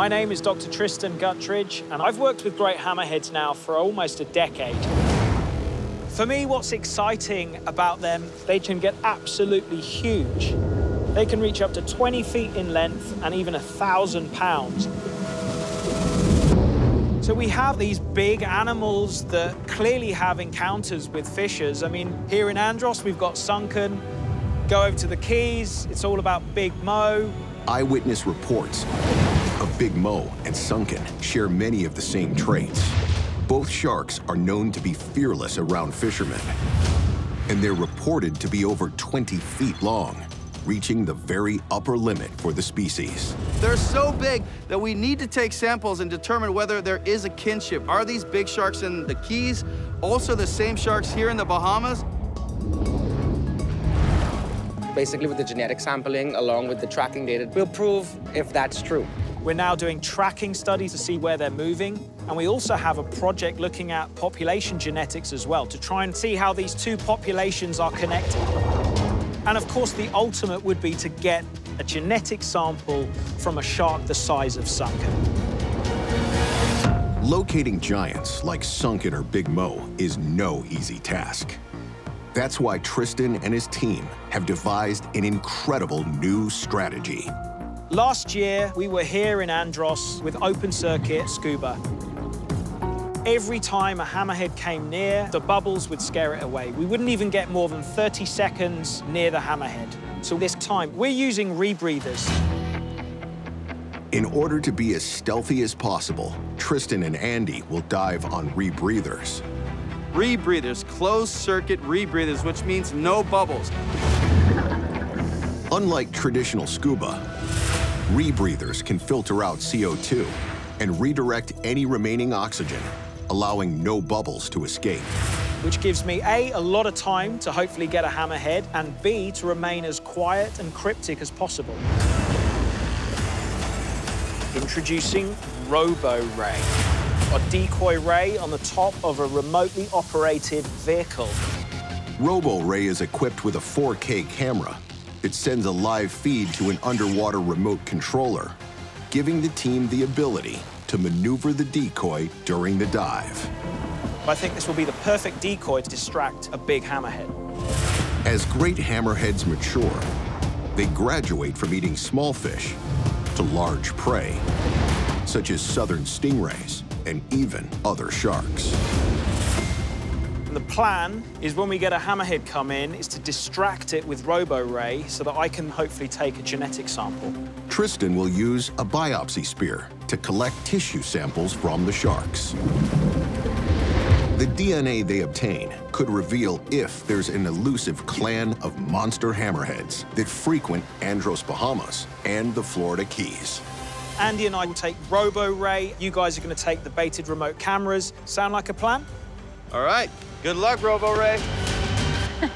My name is Dr. Tristan Guttridge, and I've worked with great hammerheads now for almost a decade. For me, what's exciting about them, they can get absolutely huge. They can reach up to 20 feet in length and even a 1,000 pounds. So we have these big animals that clearly have encounters with fishers. I mean, here in Andros, we've got Sunken. Go over to the Keys, it's all about Big Mo. Eyewitness reports of Big Mo and Sunken share many of the same traits. Both sharks are known to be fearless around fishermen, and they're reported to be over 20 feet long, reaching the very upper limit for the species. They're so big that we need to take samples and determine whether there is a kinship. Are these big sharks in the Keys also the same sharks here in the Bahamas? Basically, with the genetic sampling along with the tracking data, we'll prove if that's true. We're now doing tracking studies to see where they're moving. And we also have a project looking at population genetics as well to try and see how these two populations are connected. And of course, the ultimate would be to get a genetic sample from a shark the size of Sunken. Locating giants like Sunken or Big Mo is no easy task. That's why Tristan and his team have devised an incredible new strategy. Last year, we were here in Andros with open circuit scuba. Every time a hammerhead came near, the bubbles would scare it away. We wouldn't even get more than 30 seconds near the hammerhead. So this time, we're using rebreathers. In order to be as stealthy as possible, Tristan and Andy will dive on rebreathers. Rebreathers, closed circuit rebreathers, which means no bubbles. Unlike traditional scuba, rebreathers can filter out CO2 and redirect any remaining oxygen, allowing no bubbles to escape. Which gives me A, a lot of time to hopefully get a hammerhead, and B, to remain as quiet and cryptic as possible. Introducing Robo Ray, a decoy ray on the top of a remotely operated vehicle. Robo Ray is equipped with a 4K camera. It sends a live feed to an underwater remote controller, giving the team the ability to maneuver the decoy during the dive. I think this will be the perfect decoy to distract a big hammerhead. As great hammerheads mature, they graduate from eating small fish to large prey, such as southern stingrays and even other sharks. And the plan is when we get a hammerhead come in, is to distract it with RoboRay so that I can hopefully take a genetic sample. Tristan will use a biopsy spear to collect tissue samples from the sharks. The DNA they obtain could reveal if there's an elusive clan of monster hammerheads that frequent Andros, Bahamas and the Florida Keys. Andy and I will take RoboRay. You guys are going to take the baited remote cameras. Sound like a plan? All right. Good luck, Robo Ray.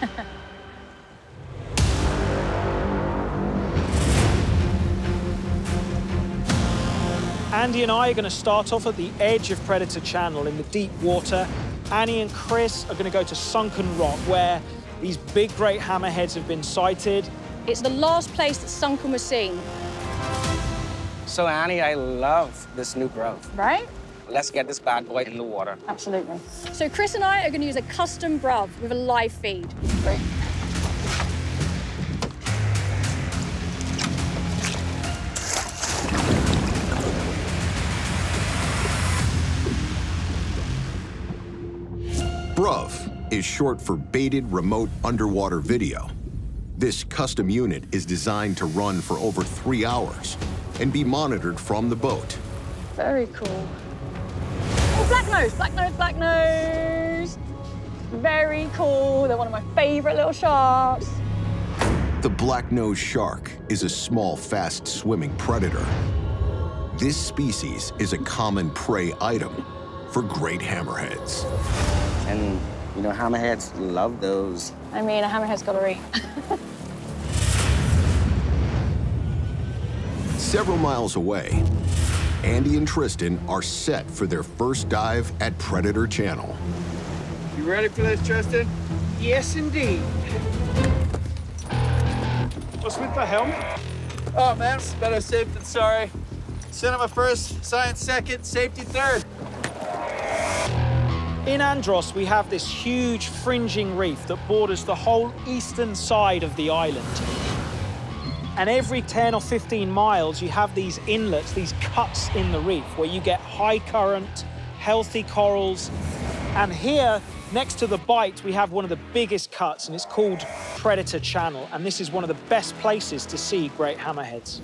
Andy and I are going to start off at the edge of Predator Channel in the deep water. Annie and Chris are going to go to Sunken Rock, where these big, great hammerheads have been sighted. It's the last place that Sunken was seen. So, Annie, I love this new growth. Right? Let's get this bad boy in the water. Absolutely. So Chris and I are going to use a custom bruv with a live feed. Great. BRUV is short for Baited Remote Underwater Video. This custom unit is designed to run for over three hours and be monitored from the boat. Very cool. Oh, black nose, black nose, black nose. Very cool. They're one of my favorite little sharks. The black nose shark is a small, fast-swimming predator. This species is a common prey item for great hammerheads. And, you know, hammerheads love those. I mean, a hammerhead's got to eat. Several miles away, Andy and Tristan are set for their first dive at Predator Channel. You ready for this, Tristan? Yes, indeed. What's with the helmet? Oh, man, it's better safe than sorry. Cinema first, science second, safety third. In Andros, we have this huge fringing reef that borders the whole eastern side of the island. And every 10 or 15 miles, you have these inlets, these cuts in the reef where you get high current, healthy corals. And here, next to the bight, we have one of the biggest cuts, and it's called Predator Channel. And this is one of the best places to see great hammerheads.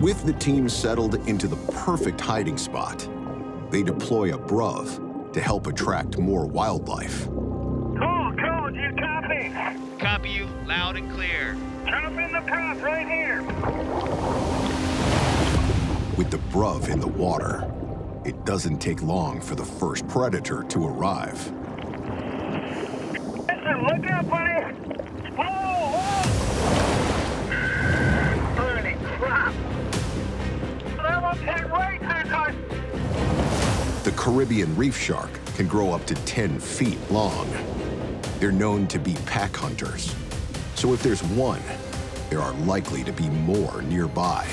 With the team settled into the perfect hiding spot, they deploy a bruv to help attract more wildlife. Cool, cool, you copy? Copy you loud and clear. Jump in the path right here. With the bruv in the water, it doesn't take long for the first predator to arrive. Listen, look out, buddy. The Caribbean reef shark can grow up to 10 feet long. They're known to be pack hunters. So if there's one, there are likely to be more nearby.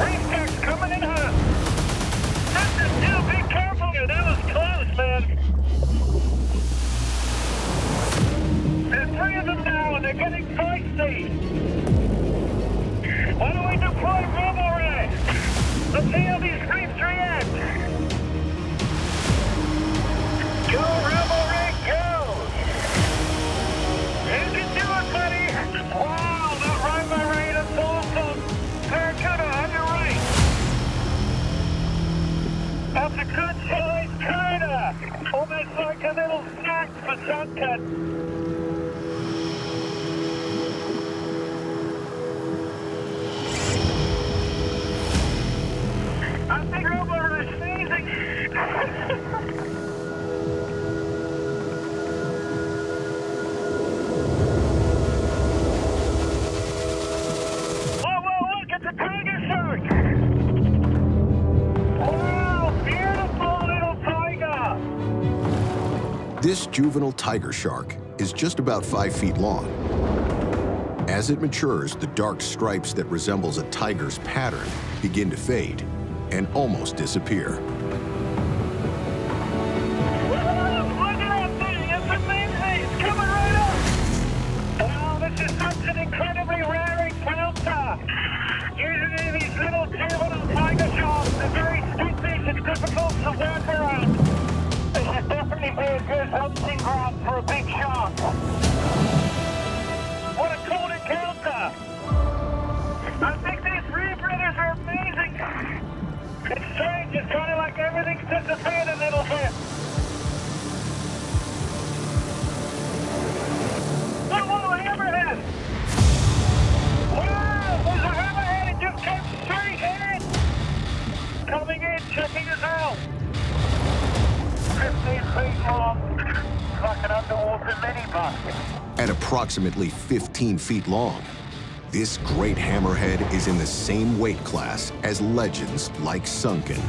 Reef shark's coming shark! Wow, beautiful little tiger! This juvenile tiger shark is just about five feet long. As it matures, the dark stripes that resembles a tiger's pattern begin to fade and almost disappear. Is difficult to. This should definitely be a good hunting ground for a big. Everything's disappeared a little bit. Whoa, whoa, hammerhead! Wow, there's a hammerhead, it just came straight in! Coming in, checking us out! 15 feet long. At approximately 15 feet long, this great hammerhead is in the same weight class as legends like Sunken.